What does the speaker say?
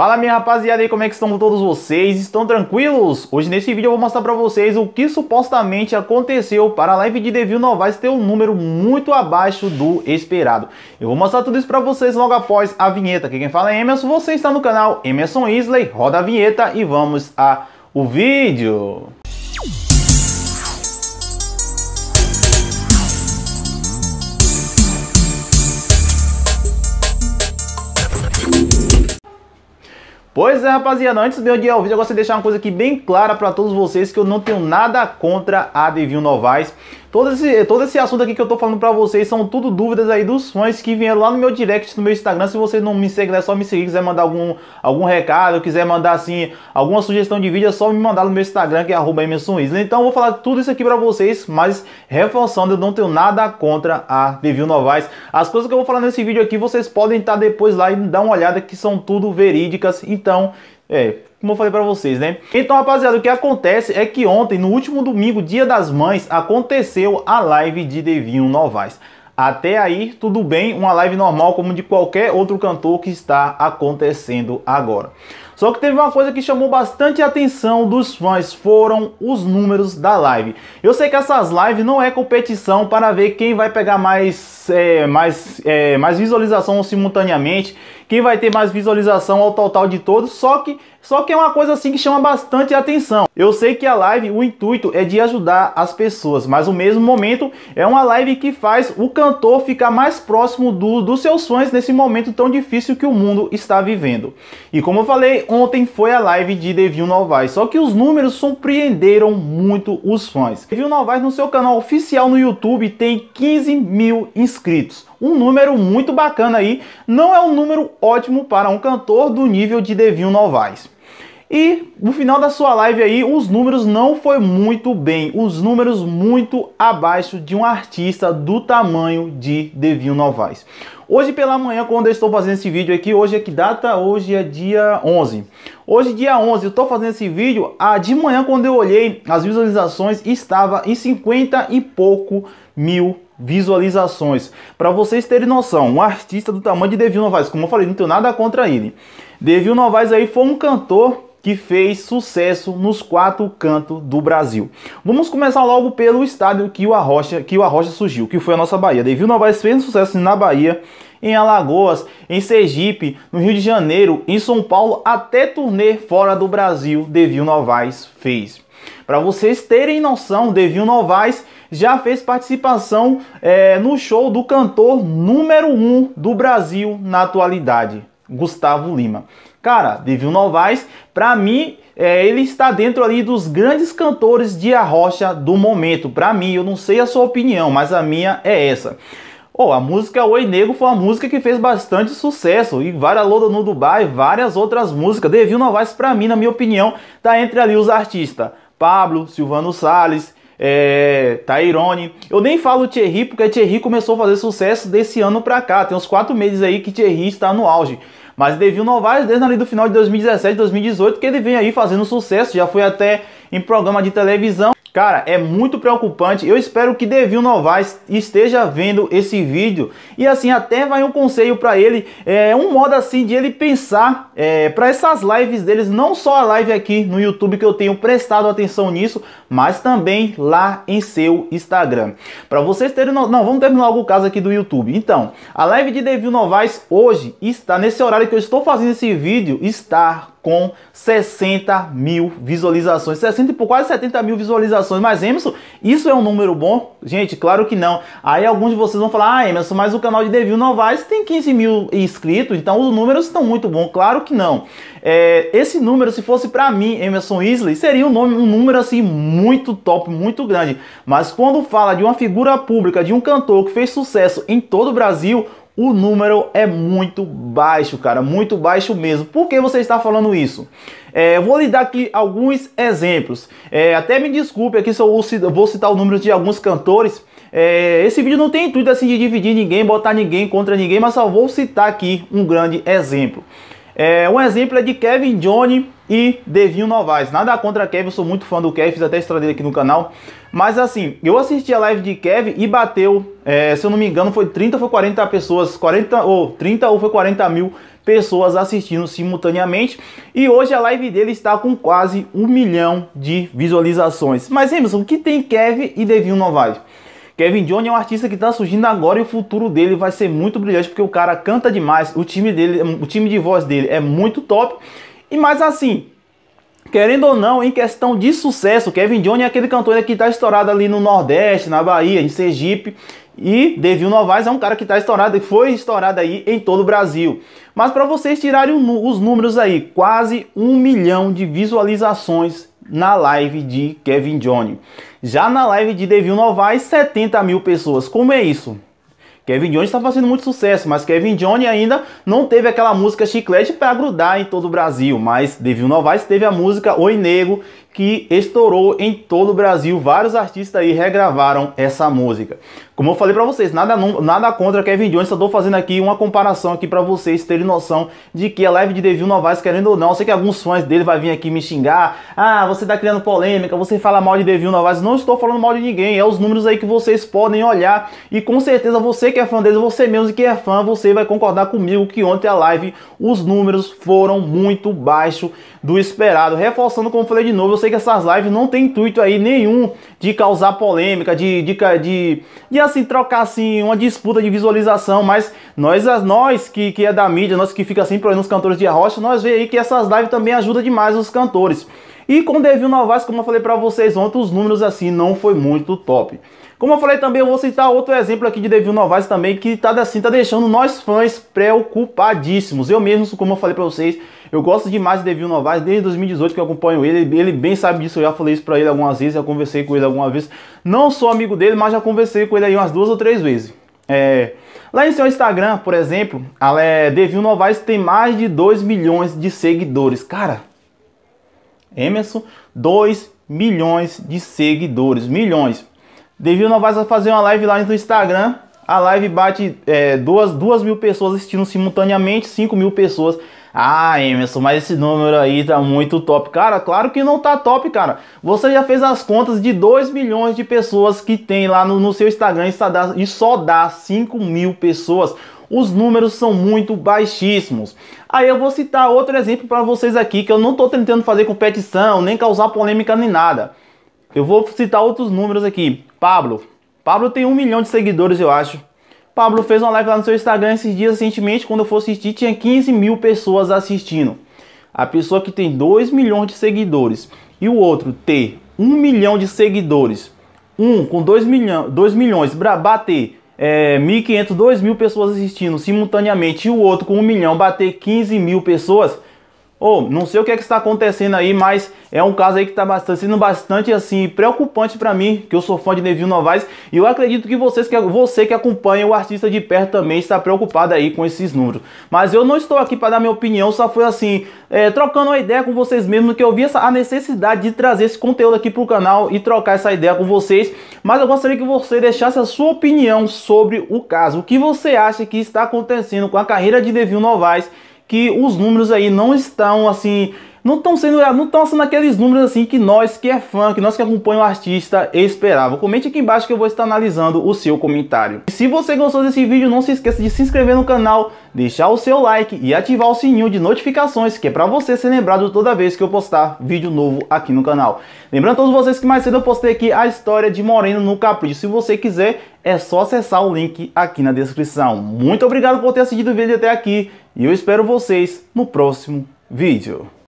Fala minha rapaziada aí, como é que estão todos vocês? Estão tranquilos? Hoje nesse vídeo eu vou mostrar pra vocês o que supostamente aconteceu para a live de Devil Novaes ter um número muito abaixo do esperado. Eu vou mostrar tudo isso pra vocês logo após a vinheta. Aqui quem fala é Emerson, você está no canal Emerson Isley, roda a vinheta e vamos a o vídeo. Pois é, rapaziada, antes de eu ir ao vídeo, eu gostaria de deixar uma coisa aqui bem clara para todos vocês, que eu não tenho nada contra a Devil Novaes. Todo esse, todo esse assunto aqui que eu tô falando pra vocês são tudo dúvidas aí dos fãs que vieram lá no meu direct, no meu Instagram. Se você não me segue, é só me seguir. Quiser mandar algum, algum recado, quiser mandar assim, alguma sugestão de vídeo, é só me mandar no meu Instagram, que é arroba. Então eu vou falar tudo isso aqui pra vocês, mas reforçando, eu não tenho nada contra a Devil Novaes. As coisas que eu vou falar nesse vídeo aqui, vocês podem estar depois lá e dar uma olhada que são tudo verídicas. Então, é, como eu falei para vocês, né? Então, rapaziada, o que acontece é que ontem, no último domingo, dia das mães, aconteceu a live de Devinho Novaes. Até aí, tudo bem, uma live normal como de qualquer outro cantor que está acontecendo agora. Só que teve uma coisa que chamou bastante atenção dos fãs, foram os números da live. Eu sei que essas lives não é competição para ver quem vai pegar mais, é, mais, é, mais visualização simultaneamente quem vai ter mais visualização ao total de todos, só que só que é uma coisa assim que chama bastante atenção. Eu sei que a live, o intuito é de ajudar as pessoas, mas no mesmo momento é uma live que faz o cantor ficar mais próximo do, dos seus fãs nesse momento tão difícil que o mundo está vivendo. E como eu falei, ontem foi a live de Devil Novaes, só que os números surpreenderam muito os fãs. Devil Novaes no seu canal oficial no YouTube tem 15 mil inscritos um número muito bacana aí. Não é um número ótimo para um cantor do nível de Devinho Novaes. E no final da sua live aí, os números não foi muito bem, os números muito abaixo de um artista do tamanho de Devinho Novaes. Hoje pela manhã, quando eu estou fazendo esse vídeo aqui, hoje é que data? Hoje é dia 11. Hoje, dia 11, eu estou fazendo esse vídeo, ah, de manhã quando eu olhei, as visualizações estava em 50 e pouco mil visualizações. Para vocês terem noção, um artista do tamanho de Devil Novaes, como eu falei, não tenho nada contra ele. Devil Novaes aí foi um cantor que fez sucesso nos quatro cantos do Brasil. Vamos começar logo pelo estado que o Arrocha, que o Arrocha surgiu, que foi a nossa Bahia. Devil Novaes fez sucesso na Bahia, em Alagoas, em Sergipe, no Rio de Janeiro, em São Paulo, até turnê fora do Brasil, Devil Novaes fez. Para vocês terem noção, Devil Novaes já fez participação é, no show do cantor número 1 um do Brasil na atualidade, Gustavo Lima. Cara, Devil Novaes, para mim, é, ele está dentro ali dos grandes cantores de arrocha do momento. Para mim, eu não sei a sua opinião, mas a minha é essa. Oh, a música Oi Nego foi uma música que fez bastante sucesso e várias Loda no Dubai, várias outras músicas. Devil Novaes, para mim, na minha opinião, tá entre ali os artistas Pablo, Silvano Salles, é, Tairone. Eu nem falo Thierry porque Thierry começou a fazer sucesso desse ano pra cá. Tem uns quatro meses aí que Thierry está no auge. Mas Devil Novaes, desde ali do final de 2017, 2018, que ele vem aí fazendo sucesso. Já foi até em programa de televisão. Cara, é muito preocupante. Eu espero que Devil Novaes esteja vendo esse vídeo e assim até vai um conselho para ele, é um modo assim de ele pensar é, para essas lives deles, não só a live aqui no YouTube que eu tenho prestado atenção nisso, mas também lá em seu Instagram. Para vocês terem, não, não, vamos terminar logo o caso aqui do YouTube. Então, a live de Devil Novaes hoje está nesse horário que eu estou fazendo esse vídeo está com 60 mil visualizações, 60 por quase 70 mil visualizações. Mas Emerson, isso é um número bom? Gente, claro que não. Aí alguns de vocês vão falar, ah, Emerson, mas o canal de Devil Novaes tem 15 mil inscritos, então os números estão muito bons. Claro que não. É, esse número, se fosse para mim, Emerson Isley, seria um, nome, um número assim muito top, muito grande. Mas quando fala de uma figura pública, de um cantor que fez sucesso em todo o Brasil, o número é muito baixo, cara, muito baixo mesmo. Por que você está falando isso? É, vou lhe dar aqui alguns exemplos. É, até me desculpe aqui se eu vou citar o número de alguns cantores. É, esse vídeo não tem intuito assim de dividir ninguém, botar ninguém contra ninguém, mas só vou citar aqui um grande exemplo. É, um exemplo é de Kevin Johnny e Devinho Novaes. Nada contra Kevin, eu sou muito fã do Kevin, fiz até história dele aqui no canal. Mas assim, eu assisti a live de Kevin e bateu, é, se eu não me engano, foi 30 ou foi 40 pessoas, 40 ou 30 ou foi 40 mil pessoas assistindo simultaneamente. E hoje a live dele está com quase um milhão de visualizações. Mas Emerson, o que tem Kevin e Devinho Novaes? Kevin Johnny é um artista que está surgindo agora e o futuro dele vai ser muito brilhante porque o cara canta demais, o time dele, o time de voz dele é muito top. E mais assim, querendo ou não, em questão de sucesso, Kevin Johnny é aquele cantor que está estourado ali no Nordeste, na Bahia, em Sergipe. E Devil Novaes é um cara que está estourado e foi estourado aí em todo o Brasil. Mas para vocês tirarem os números aí, quase um milhão de visualizações na live de Kevin Johnny. Já na live de Devil Novaes, 70 mil pessoas. Como é isso? Kevin Johnny está fazendo muito sucesso, mas Kevin Johnny ainda não teve aquela música chiclete para grudar em todo o Brasil. Mas Devil Novaes teve a música Oi Nego, que estourou em todo o Brasil. Vários artistas aí regravaram essa música. Como eu falei para vocês, nada, nada contra Kevin Jones, só tô fazendo aqui uma comparação aqui para vocês terem noção de que a live de Devil Novaes, querendo ou não, eu sei que alguns fãs dele vai vir aqui me xingar. Ah, você tá criando polêmica, você fala mal de Devil Novaes. Não estou falando mal de ninguém, é os números aí que vocês podem olhar e com certeza você que é fã deles, você mesmo que é fã, você vai concordar comigo que ontem a live os números foram muito baixos do esperado. Reforçando, como eu falei de novo, sei que essas lives não tem intuito aí nenhum de causar polêmica, de, de, de, de assim, trocar assim, uma disputa de visualização, mas nós, nós que, que é da mídia, nós que fica sempre olhando os cantores de arrocha, nós vê aí que essas lives também ajudam demais os cantores. E com o Devil Novaes, como eu falei para vocês ontem, os números assim não foi muito top. Como eu falei também, eu vou citar outro exemplo aqui de Devil Novaes também, que tá assim, tá deixando nós fãs preocupadíssimos. Eu mesmo, como eu falei para vocês, eu gosto demais de Devil Novaes, desde 2018 que eu acompanho ele, ele bem sabe disso, eu já falei isso pra ele algumas vezes, já conversei com ele algumas vezes. Não sou amigo dele, mas já conversei com ele aí umas duas ou três vezes. É, lá em seu Instagram, por exemplo, é, Devil Novaes tem mais de 2 milhões de seguidores. Cara, Emerson, 2 milhões de seguidores, milhões. Devil Novaes vai fazer uma live lá no Instagram, a live bate é, duas, duas mil pessoas assistindo simultaneamente, 5 mil pessoas ah, Emerson, mas esse número aí tá muito top. Cara, claro que não tá top, cara. Você já fez as contas de 2 milhões de pessoas que tem lá no, no seu Instagram e só, dá, e só dá 5 mil pessoas. Os números são muito baixíssimos. Aí eu vou citar outro exemplo para vocês aqui, que eu não tô tentando fazer competição, nem causar polêmica nem nada. Eu vou citar outros números aqui. Pablo. Pablo tem um milhão de seguidores, eu acho. Pablo fez uma live lá no seu Instagram esses dias recentemente, quando eu for assistir, tinha 15 mil pessoas assistindo. A pessoa que tem 2 milhões de seguidores e o outro ter 1 milhão de seguidores, um com 2 milhões, 2 milhões bater é, 1.500, 2 mil pessoas assistindo simultaneamente e o outro com 1 milhão bater 15 mil pessoas, ou oh, não sei o que, é que está acontecendo aí, mas é um caso aí que está bastante, sendo bastante assim preocupante para mim, que eu sou fã de Neville Novaes, e eu acredito que vocês que você que acompanha o artista de perto também está preocupado aí com esses números. Mas eu não estou aqui para dar minha opinião, só foi assim, é, trocando uma ideia com vocês mesmo, que eu vi essa, a necessidade de trazer esse conteúdo aqui para o canal e trocar essa ideia com vocês. Mas eu gostaria que você deixasse a sua opinião sobre o caso. O que você acha que está acontecendo com a carreira de Neville Novaes? Que os números aí não estão assim não estão sendo, não estão sendo aqueles números assim que nós que é fã, que nós que acompanham o artista esperava. Comente aqui embaixo que eu vou estar analisando o seu comentário. E se você gostou desse vídeo, não se esqueça de se inscrever no canal, deixar o seu like e ativar o sininho de notificações, que é para você ser lembrado toda vez que eu postar vídeo novo aqui no canal. Lembrando a todos vocês que mais cedo eu postei aqui a história de Moreno no Capricho. Se você quiser, é só acessar o link aqui na descrição. Muito obrigado por ter assistido o vídeo até aqui e eu espero vocês no próximo vídeo.